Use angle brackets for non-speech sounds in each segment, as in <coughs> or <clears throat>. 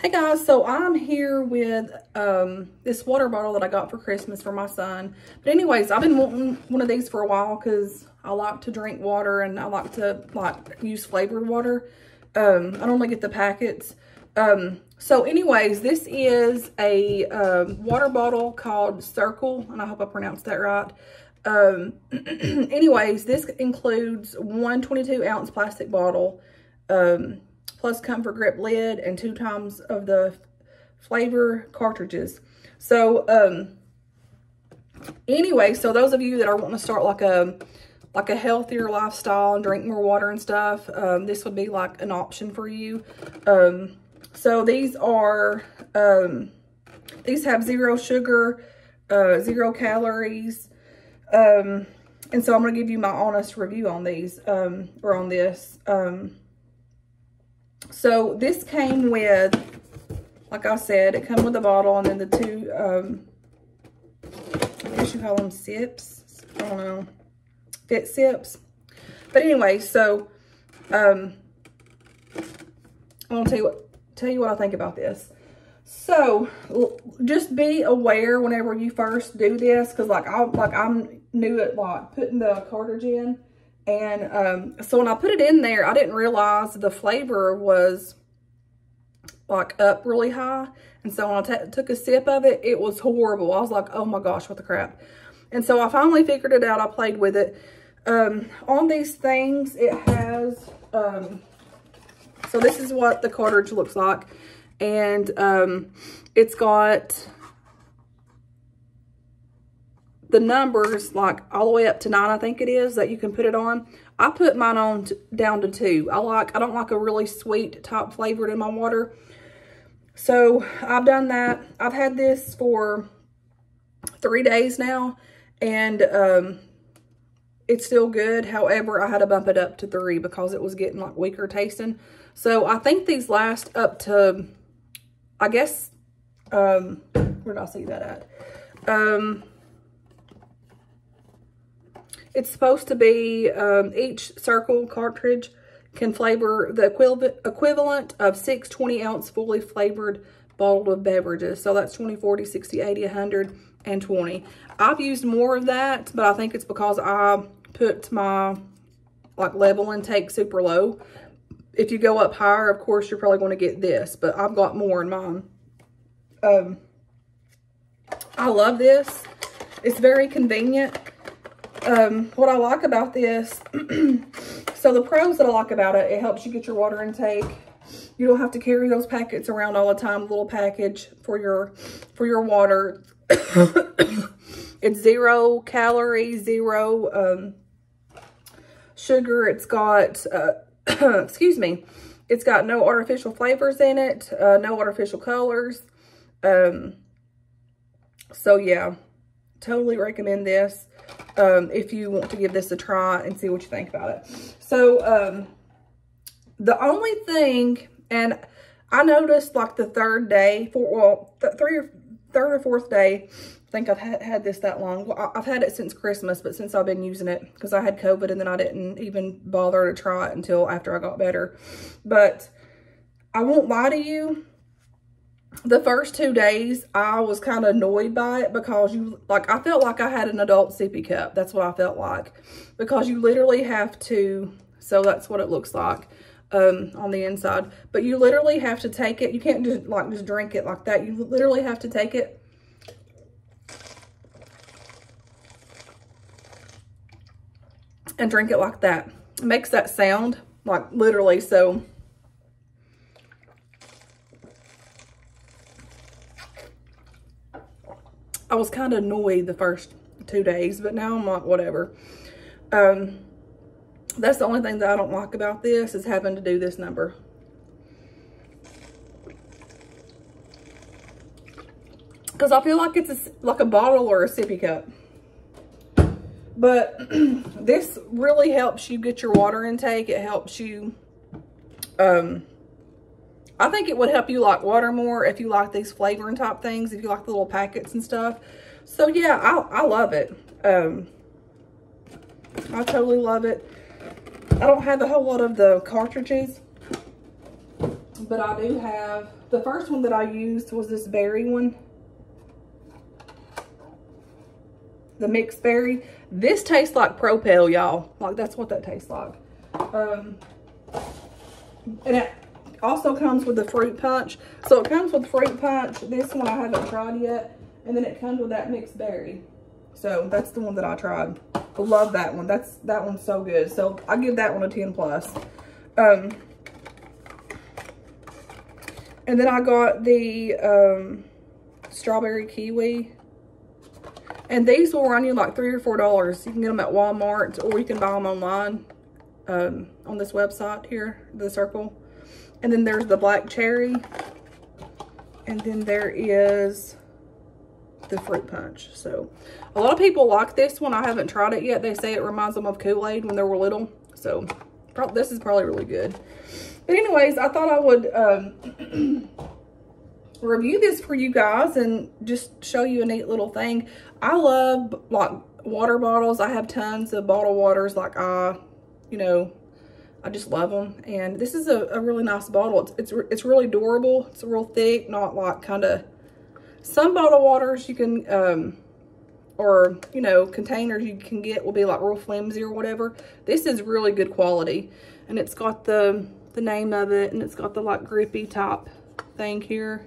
Hey guys, so I'm here with um, this water bottle that I got for Christmas for my son. But anyways, I've been wanting one of these for a while because I like to drink water and I like to like use flavored water. Um, I normally get the packets. Um, so anyways, this is a um, water bottle called Cirkul, and I hope I pronounced that right. Um, <clears throat> anyways, this includes one 22 ounce plastic bottle, um, plus comfort grip lid and two times of the flavor cartridges. So, um, anyway, so those of you that are wanting to start like a, like a healthier lifestyle and drink more water and stuff, um, this would be like an option for you. Um, so these are, um, these have zero sugar, uh, zero calories, um, and so I'm going to give you my honest review on these, um, or on this. Um, so this came with, like I said, it came with a bottle and then the two, um, I guess you call them sips. I don't know. Fit sips. But anyway, so, um, I'm going to tell you what, tell you what I think about this. So, just be aware whenever you first do this, because like I like I'm new at like putting the cartridge in, and um, so when I put it in there, I didn't realize the flavor was like up really high, and so when I took a sip of it, it was horrible. I was like, oh my gosh, what the crap! And so I finally figured it out. I played with it. Um, on these things, it has um, so this is what the cartridge looks like and um, it's got the numbers like all the way up to nine, I think it is, that you can put it on. I put mine on down to two. I like, I don't like a really sweet top flavored in my water. So I've done that. I've had this for three days now and um, it's still good. However, I had to bump it up to three because it was getting like weaker tasting. So I think these last up to I guess, um, where did I see that at? Um, it's supposed to be, um, each Cirkul cartridge can flavor the equivalent, of six 20 ounce fully flavored bottled of beverages. So that's 20, 40, 60, 80, 100, and 20. I've used more of that, but I think it's because I put my like level intake super low if you go up higher, of course, you're probably going to get this, but I've got more in mine. Um, I love this. It's very convenient. Um, what I like about this, <clears throat> so the pros that I like about it, it helps you get your water intake. You don't have to carry those packets around all the time, little package for your, for your water. <coughs> it's zero calories, zero um, sugar. It's got uh, <clears throat> excuse me, it's got no artificial flavors in it, uh, no artificial colors. Um, so yeah, totally recommend this um, if you want to give this a try and see what you think about it. So um, the only thing, and I noticed like the third day, for well, th three or third or fourth day, I think I've had, had this that long. Well, I've had it since Christmas, but since I've been using it, because I had COVID and then I didn't even bother to try it until after I got better. But I won't lie to you. The first two days, I was kind of annoyed by it because you, like, I felt like I had an adult sippy cup. That's what I felt like. Because you literally have to, so that's what it looks like um, on the inside. But you literally have to take it. You can't just, like, just drink it like that. You literally have to take it and drink it like that. It makes that sound, like literally, so. I was kind of annoyed the first two days, but now I'm like, whatever. Um, that's the only thing that I don't like about this is having to do this number. Because I feel like it's a, like a bottle or a sippy cup. But <clears throat> this really helps you get your water intake. It helps you, um, I think it would help you like water more if you like these flavoring type things, if you like the little packets and stuff. So yeah, I, I love it. Um, I totally love it. I don't have a whole lot of the cartridges, but I do have, the first one that I used was this berry one. The mixed berry. This tastes like Propel, y'all. Like, that's what that tastes like. Um, and it also comes with the fruit punch. So it comes with fruit punch. This one I haven't tried yet. And then it comes with that mixed berry. So that's the one that I tried. Love that one. That's that one's so good. So I give that one a 10 plus. Um, and then I got the um, strawberry kiwi. And these will run you like three or four dollars. You can get them at Walmart or you can buy them online um, on this website here, the Cirkul. And then there's the black cherry. And then there is the fruit punch. So a lot of people like this one. I haven't tried it yet. They say it reminds them of Kool-Aid when they were little. So this is probably really good. But anyways, I thought I would um, <clears throat> review this for you guys and just show you a neat little thing. I love like water bottles. I have tons of bottled waters. Like I, you know, I just love them. And this is a, a really nice bottle. It's, it's, it's really durable. It's real thick, not like kind of, some bottled waters you can, um, or, you know, containers you can get will be like real flimsy or whatever. This is really good quality. And it's got the, the name of it and it's got the like grippy top thing here.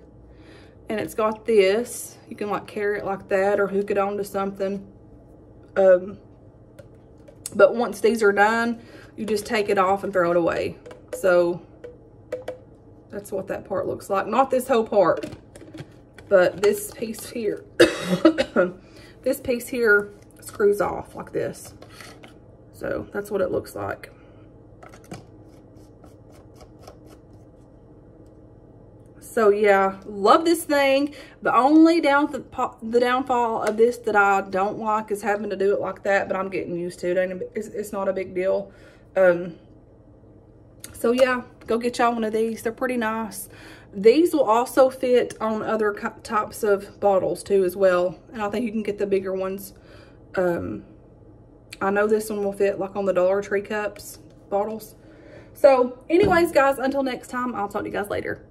And it's got this. You can like carry it like that or hook it onto something. Um, but once these are done, you just take it off and throw it away. So that's what that part looks like. Not this whole part, but this piece here. <coughs> this piece here screws off like this. So that's what it looks like. So yeah, love this thing. The only down the downfall of this that I don't like is having to do it like that, but I'm getting used to it. It's, it's not a big deal. Um, so yeah, go get y'all one of these. They're pretty nice. These will also fit on other types of bottles too as well. And I think you can get the bigger ones. Um, I know this one will fit like on the Dollar Tree cups bottles. So anyways, guys, until next time, I'll talk to you guys later.